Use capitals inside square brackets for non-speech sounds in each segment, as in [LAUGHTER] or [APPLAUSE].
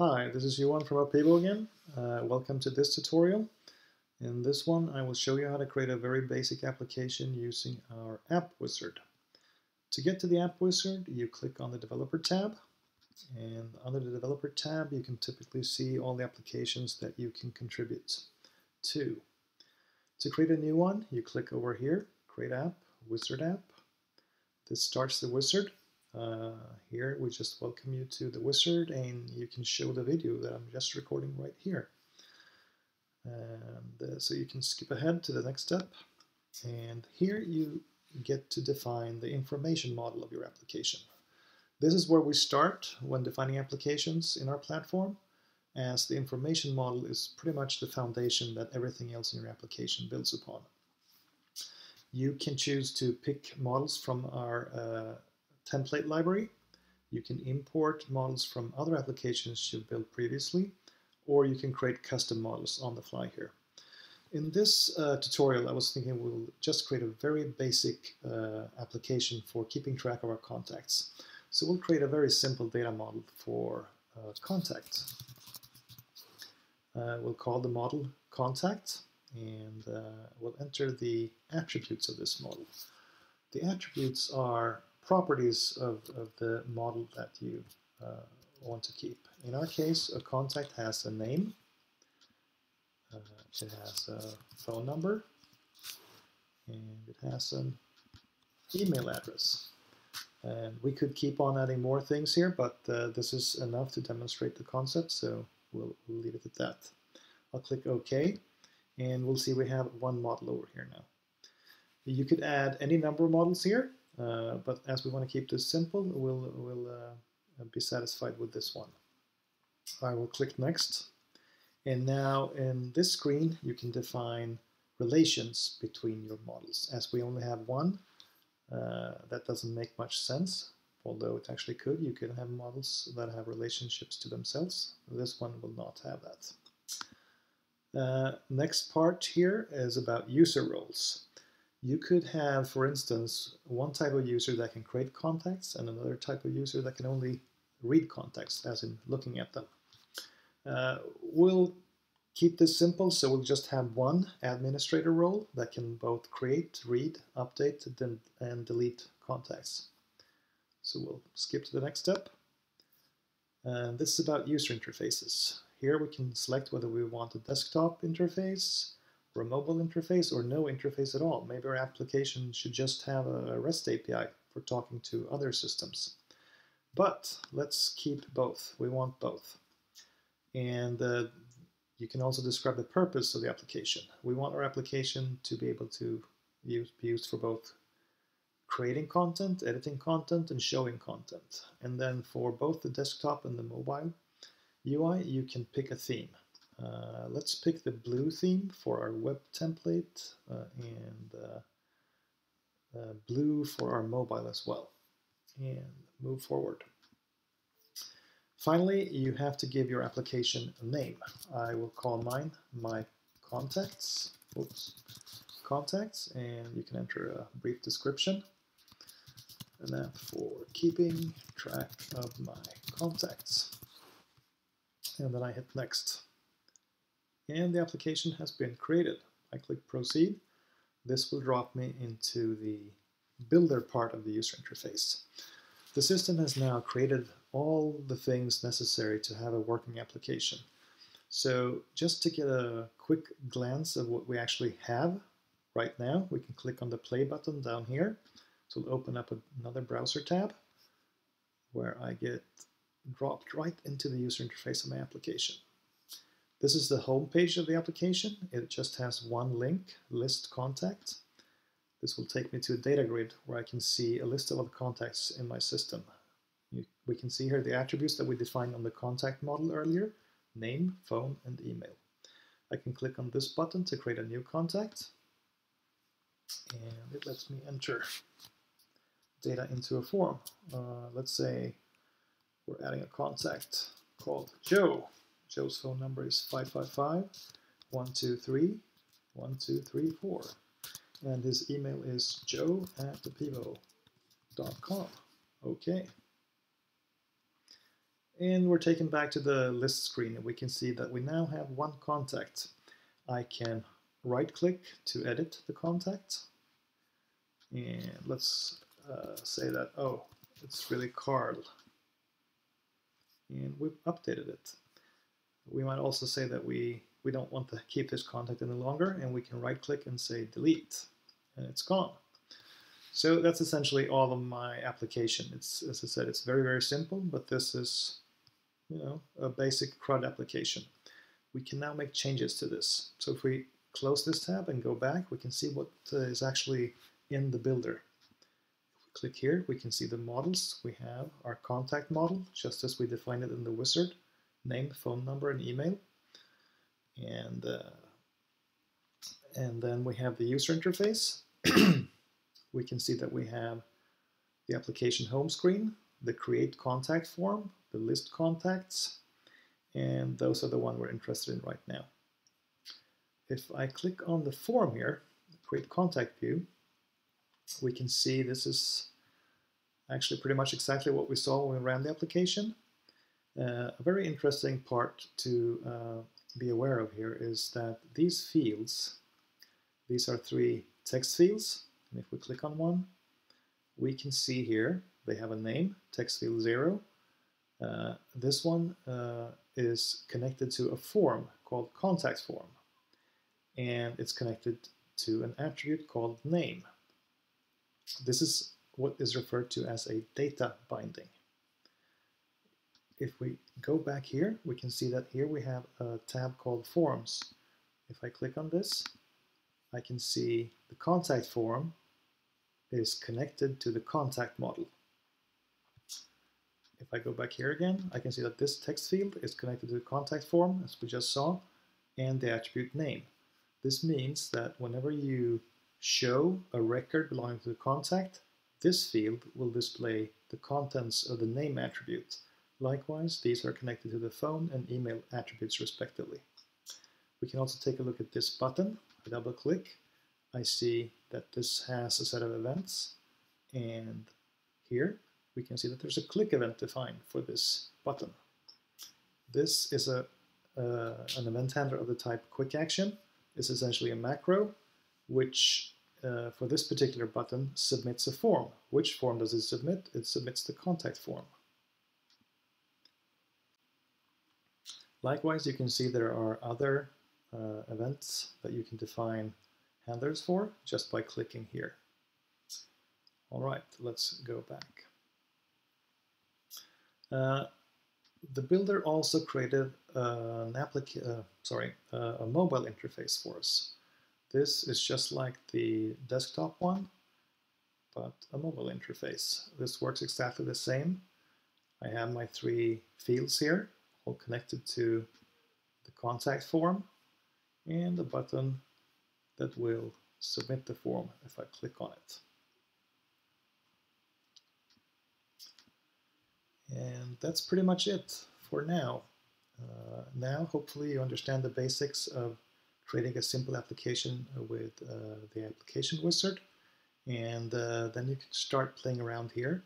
Hi, this is Johan from Appivo again. Uh, welcome to this tutorial. In this one I will show you how to create a very basic application using our App Wizard. To get to the App Wizard you click on the Developer tab and under the Developer tab you can typically see all the applications that you can contribute to. To create a new one you click over here, Create App, Wizard App. This starts the wizard uh, here we just welcome you to the wizard and you can show the video that I'm just recording right here. And uh, so you can skip ahead to the next step and here you get to define the information model of your application. This is where we start when defining applications in our platform as the information model is pretty much the foundation that everything else in your application builds upon. You can choose to pick models from our uh, template library. You can import models from other applications you've built previously, or you can create custom models on the fly here. In this uh, tutorial, I was thinking we'll just create a very basic uh, application for keeping track of our contacts. So we'll create a very simple data model for uh, contact. Uh, we'll call the model contact, and uh, we'll enter the attributes of this model. The attributes are properties of, of the model that you uh, want to keep. In our case, a contact has a name, uh, it has a phone number, and it has an email address. And we could keep on adding more things here, but uh, this is enough to demonstrate the concept, so we'll, we'll leave it at that. I'll click OK, and we'll see we have one model over here now. You could add any number of models here, uh, but as we want to keep this simple, we'll, we'll uh, be satisfied with this one. I will click Next. And now in this screen, you can define relations between your models. As we only have one, uh, that doesn't make much sense, although it actually could. You can have models that have relationships to themselves. This one will not have that. Uh, next part here is about user roles. You could have, for instance, one type of user that can create contacts and another type of user that can only read contacts, as in looking at them. Uh, we'll keep this simple, so we'll just have one administrator role that can both create, read, update, and delete contacts. So we'll skip to the next step. And this is about user interfaces. Here we can select whether we want a desktop interface, or a mobile interface or no interface at all. Maybe our application should just have a REST API for talking to other systems. But let's keep both. We want both. And uh, you can also describe the purpose of the application. We want our application to be able to use, be used for both creating content, editing content, and showing content. And then for both the desktop and the mobile UI, you can pick a theme. Uh, let's pick the blue theme for our web template uh, and uh, uh, blue for our mobile as well. And move forward. Finally, you have to give your application a name. I will call mine my contacts. Oops, contacts, and you can enter a brief description. An app for keeping track of my contacts. And then I hit next and the application has been created. I click proceed. This will drop me into the builder part of the user interface. The system has now created all the things necessary to have a working application. So just to get a quick glance of what we actually have right now, we can click on the play button down here. So it'll open up another browser tab where I get dropped right into the user interface of my application. This is the home page of the application. It just has one link, list contact. This will take me to a data grid where I can see a list of all the contacts in my system. You, we can see here the attributes that we defined on the contact model earlier, name, phone, and email. I can click on this button to create a new contact, and it lets me enter data into a form. Uh, let's say we're adding a contact called Joe. Joe's phone number is 555-123-1234. And his email is joe at appivo.com. Okay. And we're taken back to the list screen and we can see that we now have one contact. I can right click to edit the contact. And let's uh, say that, oh, it's really Carl. And we've updated it. We might also say that we, we don't want to keep this contact any longer and we can right click and say delete and it's gone. So that's essentially all of my application. It's, as I said, it's very, very simple, but this is, you know, a basic CRUD application. We can now make changes to this. So if we close this tab and go back, we can see what uh, is actually in the builder. If we click here, we can see the models. We have our contact model, just as we defined it in the wizard, name, phone number, and email. And, uh, and then we have the user interface. [CLEARS THROAT] we can see that we have the application home screen, the create contact form, the list contacts, and those are the one we're interested in right now. If I click on the form here, create contact view, we can see this is actually pretty much exactly what we saw when we ran the application. Uh, a very interesting part to uh, be aware of here is that these fields, these are three text fields, and if we click on one, we can see here they have a name, text field 0. Uh, this one uh, is connected to a form called contact form. And it's connected to an attribute called name. This is what is referred to as a data binding. If we go back here, we can see that here we have a tab called Forms. If I click on this, I can see the contact form is connected to the contact model. If I go back here again, I can see that this text field is connected to the contact form, as we just saw, and the attribute name. This means that whenever you show a record belonging to the contact, this field will display the contents of the name attribute. Likewise, these are connected to the phone and email attributes respectively. We can also take a look at this button. I double click. I see that this has a set of events and here we can see that there's a click event defined for this button. This is a uh, an event handler of the type quick action. It's essentially a macro which uh, for this particular button submits a form. Which form does it submit? It submits the contact form. Likewise, you can see there are other uh, events that you can define handlers for just by clicking here. All right, let's go back. Uh, the builder also created an applic uh, sorry, uh, a mobile interface for us. This is just like the desktop one, but a mobile interface. This works exactly the same. I have my three fields here, all connected to the contact form, and a button that will submit the form if I click on it. And that's pretty much it for now. Uh, now, hopefully you understand the basics of creating a simple application with uh, the application wizard. And uh, then you can start playing around here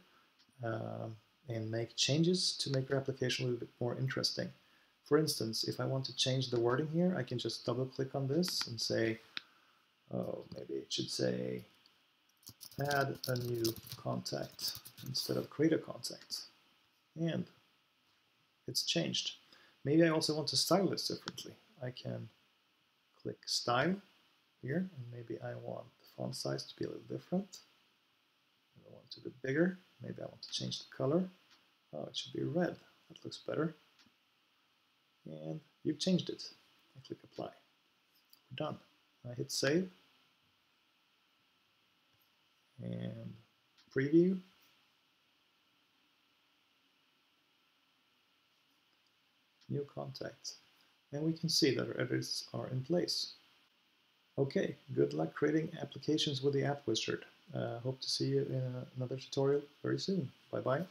uh, and make changes to make your application a little bit more interesting. For instance, if I want to change the wording here, I can just double click on this and say, oh, maybe it should say add a new contact instead of create a contact. And it's changed. Maybe I also want to style this differently. I can click style here and maybe I want the font size to be a little different. I want it to be bigger. Maybe I want to change the color. Oh, it should be red. That looks better. And you've changed it. I click apply. We're done. I hit save and preview. New contact. And we can see that our edits are in place. Okay, good luck creating applications with the App Wizard. Uh, hope to see you in another tutorial very soon. Bye-bye.